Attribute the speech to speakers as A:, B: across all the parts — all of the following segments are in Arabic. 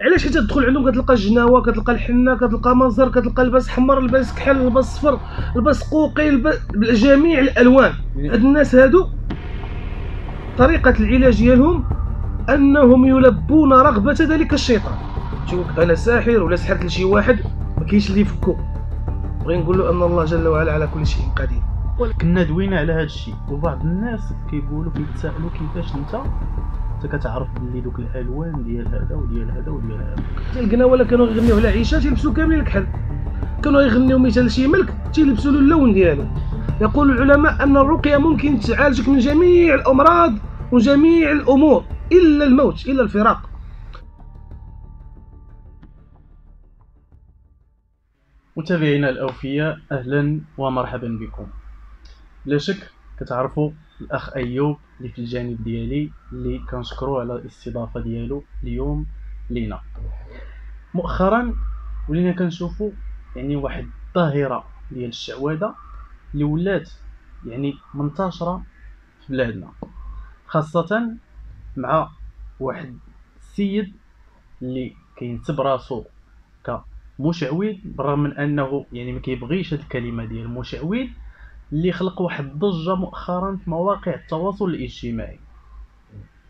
A: علاش حيت تدخل عندهم؟ كتلقى الجناوة كتلقى الحنة كتلقى مزر كتلقى الباس حمر الباس كحل الباس صفر الباس قوقي الباس جميع الألوان. هاد الناس هادو طريقة العلاج ديالهم أنهم يلبون رغبة ذلك الشيطان. تشوف أنا ساحر ولا سحرت لشي واحد ما كاينش اللي يفكو. بغي نقول له أن الله جل وعلا على كل شيء قدير.
B: كنا دوينا على هذا الشيء وبعض الناس كيقولوا كيتسائلوا كيفاش انت؟ انت كتعرف باللي دوك الألوان ديال هذا وديال هذا وديال هذا.
A: تلقنا ولا كانوا يغنيو على عيشة تيلبسوا كاملين الكحل. كانوا يغنيو مثال شي ملك تيلبسوا له اللون ديالو. يقول العلماء أن الرقية ممكن تعالجك من جميع الأمراض وجميع الأمور إلا الموت إلا الفراق.
B: متابعينا الأوفياء أهلا ومرحبا بكم. لا شك كتعرفوا الأخ أيوب اللي في الجانب ديالي اللي كنشكرو على الاستضافة ديالو اليوم لينا. مؤخرا ولينا كنشوفوا يعني واحد الظاهرة ديال الشعوذة اللي ولات يعني منتشرة في بلادنا خاصة مع واحد السيد اللي كينسب راسو كمشعوذ بالرغم من أنه يعني ما كيبغيش الكلمة ديال مشعوذ. اللي خلق واحد الضجه مؤخرا في مواقع التواصل الاجتماعي.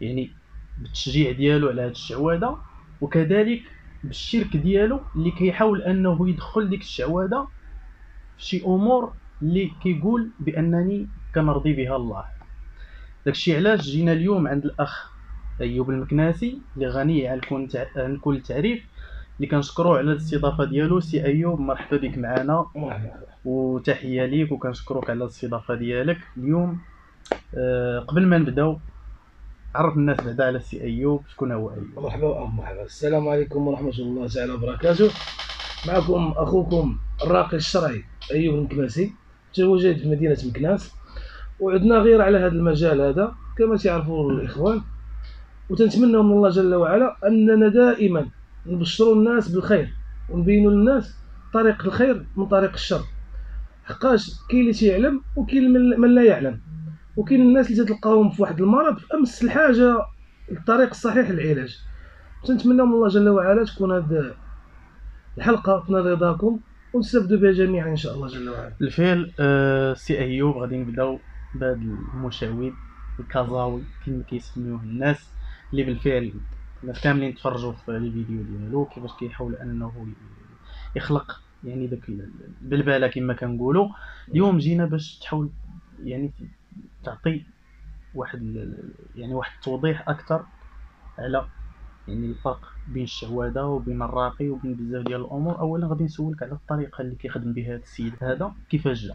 B: يعني بالتشجيع ديالو على هاد الشعوذة وكذلك بالشرك ديالو اللي كيحاول أنه يدخل ديك الشعوذة في شي أمور اللي كيقول بأنني كنرضي بها الله. داكشي علاش جينا اليوم عند الأخ أيوب المكناسي اللي غني عن كل تعريف. اللي كنشكروه على الاستضافة ديالو. سي ايوب مرحبا بك معنا وتحية ليك وكنشكروك على الاستضافة ديالك. اليوم أه قبل ما نبداو عرف الناس بعدا على سي ايوب شكون هو ايوب
A: مرحبا مرحبا. السلام عليكم ورحمة الله تعالى وبركاته. معكم أخوكم الراقي الشرعي أيوب المكناسي تواجد في مدينة مكناس. وعدنا غير على هذا المجال هذا كما تعرفوا الإخوان. وتنتمنى من الله جل وعلا أننا دائما نبشروا الناس بالخير ونبينوا للناس طريق الخير من طريق الشر. حقاش كاين اللي تيعلم وكاين من لا يعلم. وكاين الناس اللي تلقاهم في واحد المرض في أمس الحاجة للطريق الصحيح للعلاج. تنتمنى من الله جل وعلا تكون هذه الحلقة تنال رضاكم ونستافدوا بها جميعا إن شاء الله جل وعلا.
B: بالفعل آه سي أيوب غادي نبداو بهذا المشعوذ الكازاوي كما كيسميوه الناس اللي بالفعل الناس كاملين تفرجوا في الفيديو ديالو كيفاش كيحاول أنه يخلق يعني داك البلبله كما كنقولوا. اليوم جينا باش تحاول يعني تعطي واحد يعني واحد التوضيح أكثر على يعني الفرق بين الشعوذه وبين الراقي وبين بزاف ديال الأمور. اولا غادي نسولك على الطريقة اللي كيخدم بها هذا السيد هذا. كيفاش جا؟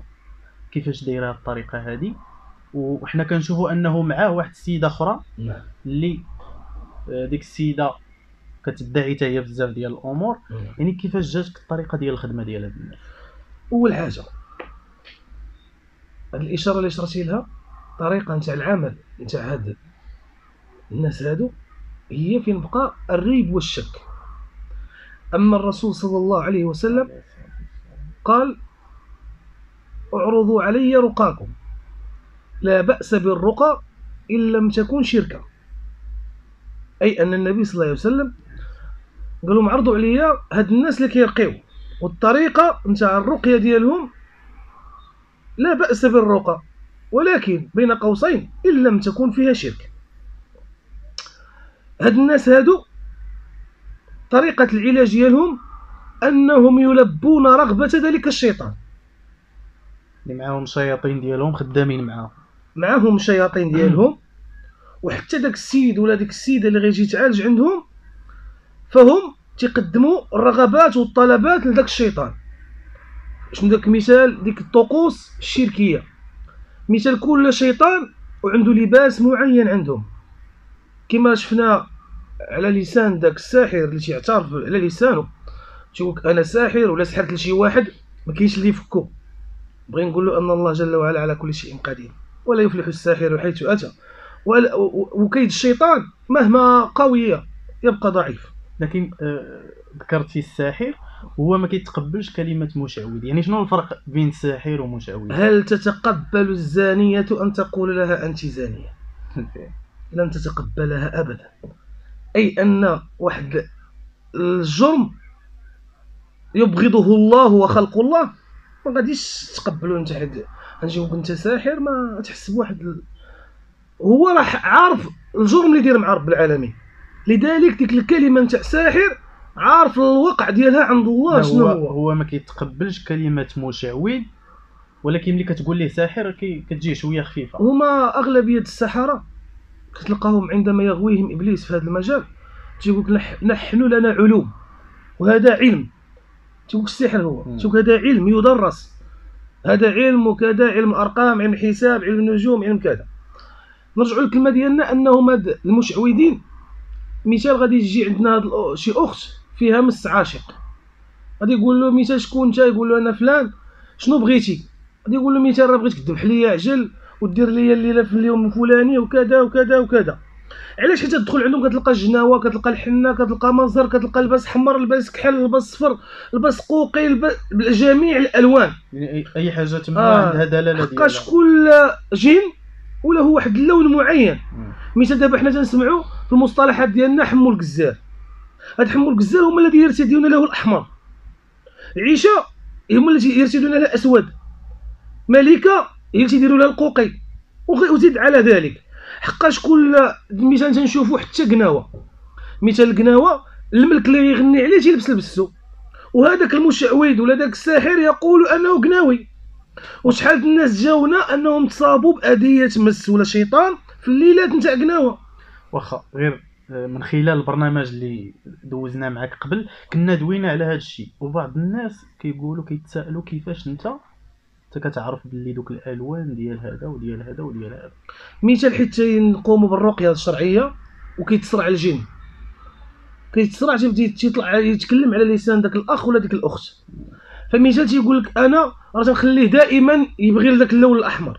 B: كيفاش دايره الطريقة هذه وحنا كنشوفوا أنه معاه واحد السيدة أخرى
A: نعم.
B: اللي ديك السيده كتدعي حتى هي بزاف ديال الأمور. يعني كيفاش جاتك الطريقة ديال الخدمه ديال هاد الناس؟
A: أول حاجة هاد الإشارة اللي شرتي لها طريقة نتاع العمل نتاع هاد الناس هادو هي فين بقى الريب والشك. أما الرسول صلى الله عليه وسلم قال اعرضوا علي رقاكم لا بأس بالرقى إن لم تكن شركة أي أن النبي صلى الله عليه وسلم قال لهم عرضوا عليا هاد الناس اللي كيرقيو. والطريقة نتاع الرقية ديالهم لا بأس بالرقى ولكن بين قوسين إن لم تكن فيها شرك. هاد الناس هادو طريقة العلاج ديالهم أنهم يلبون رغبة ذلك الشيطان.
B: اللي معاهم شياطين ديالهم خدامين معاهم.
A: معاهم الشياطين ديالهم. وحتى داك السيد ولا ديك السيده اللي غيجي يتعالج عندهم فهم تيقدموا الرغبات والطلبات لذاك الشيطان. شنو داك مثال؟ ديك الطقوس الشركية. مثال كل شيطان وعنده لباس معين عندهم. كما شفنا على لسان داك الساحر اللي تيعترف على لسانه. تيقول أنا ساحر ولا سحرت لشي واحد ما كاينش اللي يفكو. بغي نقول له أن الله جل وعلا على كل شيء قدير. ولا يفلح الساحر حيث أتى. وكيد الشيطان مهما قوي يبقى ضعيف.
B: لكن آه، ذكرتي الساحر هو ما كيتقبلش كلمة مشعوذ يعني شنو الفرق بين ساحر ومشعوذ
A: هل تتقبل الزانية أن تقول لها أنت زانية؟ لن تتقبلها أبدا. أي أن واحد الجرم يبغضه الله وخلق الله ما غاديش تقبلو أنت حد. غنجيوك انت ساحر ما تحس بواحد. هو راه عارف الجرم اللي داير مع رب العالمين. لذلك ديك الكلمة نتاع ساحر عارف الوقع ديالها عند الله شنو
B: هو
A: هو.
B: ما كيتقبلش كلمة مشعوذ ولكن ملي كتقول ليه ساحر كي كتجيه شوية خفيفة.
A: هما أغلبية السحرة كتلقاهم عندما يغويهم إبليس في هذا المجال تيقول لك نح- نحن لنا علوم وهذا علم. تيقول السحر هو. تيقول هذا علم يدرس. هذا علم وكذا علم الارقام علم الحساب علم النجوم علم كذا. نرجعوا للكلمة ديالنا أنهم هاد المشعوذين. مثال غادي يجي عندنا هاد شي أخت فيها مس عاشق. غادي يقول له مثال شكون انت يقول له أنا فلان. شنو بغيتي؟ غادي يقول له مثال راه بغيتك تذبح لي عجل ودير لي الليلة في اليوم الفلاني وكذا وكذا وكذا. علاش حيت تدخل عندهم كتلقى الجناوه كتلقى الحنة كتلقى مزر كتلقى لباس حمر لباس كحل لباس صفر لباس قوقي لباس جميع الألوان.
B: يعني اي حاجة تما
A: آه.
B: عندها
A: دلالة
B: ديالها.
A: كل جن وله واحد اللون معين. مثال دابا حنا تنسمعوا في المصطلحات ديالنا حمو الجزار. هاد حمو الجزار هما الذين يرتدون له الأحمر. عيشة هما التي يرتدون لها الاسود ملكة هي التي يديروا لها القوقي وزيد على ذلك. حقاش كل مثال تنشوفوا حتى قناوة. مثال القناوه الملك اللي يغني عليه تيلبس لبسو. وهذاك المشعوذ ولا داك الساحر يقول أنه قناوي. وشحال الناس جاونا انهم تصابوا باذيه مس ولا شيطان في الليلات نتاع قناوة.
B: واخا غير آه، من خلال البرنامج اللي دوزنا معاك قبل كنا دوينا على هذا الشيء وبعض الناس كيقولوا كيتسائلوا كيفاش انت انت كتعرف باللي دوك الألوان ديال هذا وديال هذا وديال هذا.
A: مثال حيت نقوموا بالرقية الشرعية وكيتصرع الجن. كيتصرع تيبدا تيطلع يتكلم على لسان داك الأخ ولا ديك الأخت. فمثال تيقول لك أنا راه تنخليه دائما يبغي داك اللون الأحمر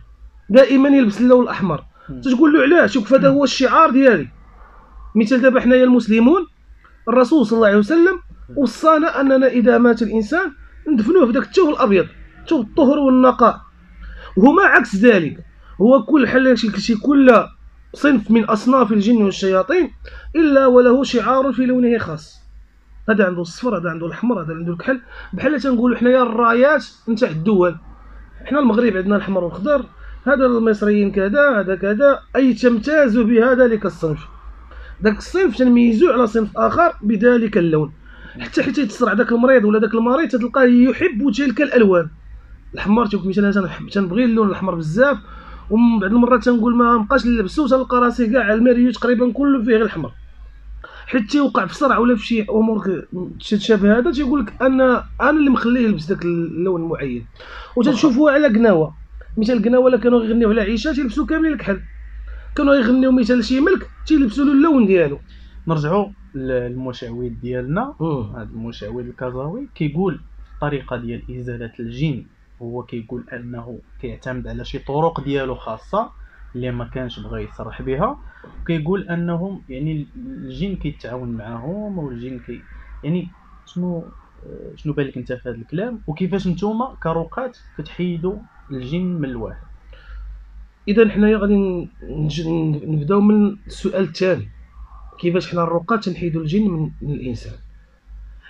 A: دائما يلبس اللون
B: الأحمر.
A: تقول له علاش؟ شوف هذا هو الشعار ديالي. مثال دابا حنايا المسلمون الرسول صلى الله عليه وسلم وصانا أننا إذا مات الإنسان ندفنوه في داك الثوب الأبيض ثوب الطهر والنقاء. وهما عكس ذلك. هو كل حل شي كل صنف من أصناف الجن والشياطين إلا وله شعار في لونه خاص. هذا عنده الصفر هذا عنده الاحمر هذا عنده الكحل. بحال تنقولوا حنايا الرايات نتاع الدول. حنا المغرب عندنا الاحمر والخضر هذا المصريين كذا هذا كذا أي تمتاز بها ذلك الصنف. ذاك الصنف تنميزو على صنف آخر بذلك اللون. حتى حتى يتصرع ذاك المريض ولا ذاك المريض تلقاه يحب تلك الألوان. الاحمر تيقول مثلا تنبغي اللون الأحمر بزاف ومن بعض المرات تنقول ما نبقاش نلبسو تلقى راسي كاع المريو تقريبا كله فيه غير الاحمر حتى تيوقع في صرع ولا في شي امور تشابه هذا تيقول لك أنا أنا اللي مخليه يلبس ذاك اللون المعين. وتنشوفوها على قناوة. مثال القناوه الا كانوا يغنيو على عيشة تيلبسوا كاملين الكحل. كانوا يغنيو مثال شي ملك تيلبسوا له اللون ديالو.
B: نرجعوا للمشعوذ ديالنا. هذا المشعوذ الكازاوي كيقول الطريقة ديال إزالة الجن هو كيقول أنه كيعتمد على شي طرق ديالو خاصة اللي ما كانش بغى يصرح بها. كيقول أنهم يعني الجن كيتعاون معاهم والجن كي يعني شنو شنو بالك أنت في هذا الكلام؟ وكيفاش نتوما كرقات كتحيدوا الجن من الواحد؟
A: إذا حنايا غادي نبداو من السؤال الثاني كيفاش حنا الرقات تنحيدوا الجن من, الإنسان؟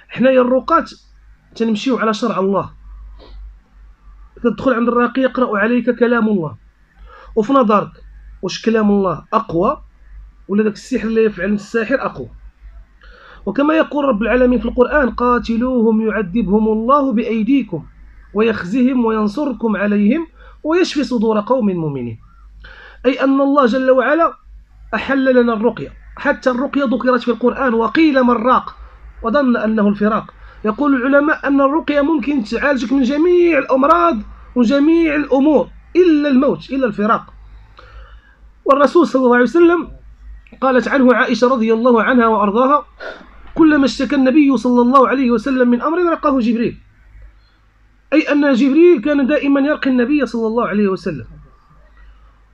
A: حنايا الرقات تنمشيو على شرع الله. تدخل عند الراقي يقرأ عليك كلام الله. وفي نظرك واش كلام الله أقوى ولا داك السحر اللي يفعل الساحر أقوى؟ وكما يقول رب العالمين في القرآن قاتلوهم يعذبهم الله بأيديكم ويخزهم وينصركم عليهم ويشفي صدور قوم مؤمنين. أي أن الله جل وعلا أحل لنا الرقية. حتى الرقية ذكرت في القرآن وقيل من راق وظن أنه الفراق. يقول العلماء أن الرقية ممكن تعالجك من جميع الأمراض وجميع الأمور إلا الموت إلا الفراق. والرسول صلى الله عليه وسلم قالت عنه عائشة رضي الله عنها وأرضاها كلما اشتكى النبي صلى الله عليه وسلم من أمر رقاه جبريل. أي أن جبريل كان دائما يرقي النبي صلى الله عليه وسلم.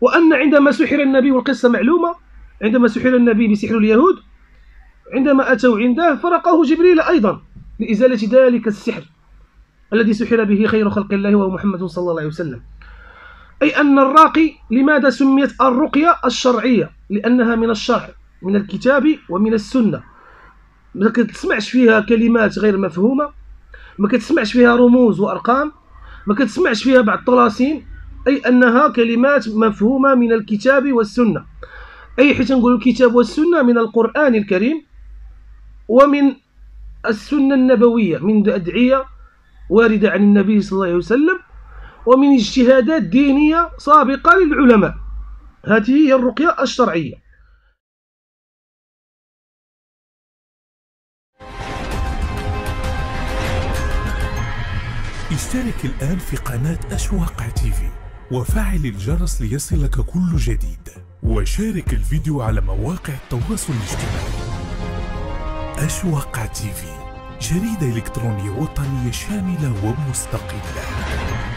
A: وأن عندما سحر النبي والقصة معلومة عندما سحر النبي بسحر اليهود عندما أتوا عنده فرقه جبريل أيضا لإزالة ذلك السحر الذي سحر به خير خلق الله وهو محمد صلى الله عليه وسلم. أي أن الراقي لماذا سميت الرقية الشرعية؟ لأنها من الشرع من الكتاب ومن السنة. ما كتسمعش فيها كلمات غير مفهومة ما كتسمعش فيها رموز وأرقام ما كتسمعش فيها بعض الطلاسين أي أنها كلمات مفهومة من الكتاب والسنة. أي حيث نقول الكتاب والسنة من القرآن الكريم ومن السنة النبوية من أدعية واردة عن النبي صلى الله عليه وسلم ومن اجتهادات دينية سابقة للعلماء. هذه هي الرقية الشرعية.
C: اشترك الآن في قناة أشواق تيفي وفعل الجرس ليصلك كل جديد. وشارك الفيديو على مواقع التواصل الاجتماعي. أشواق تيفي جريدة إلكترونية وطنية شاملة ومستقلة.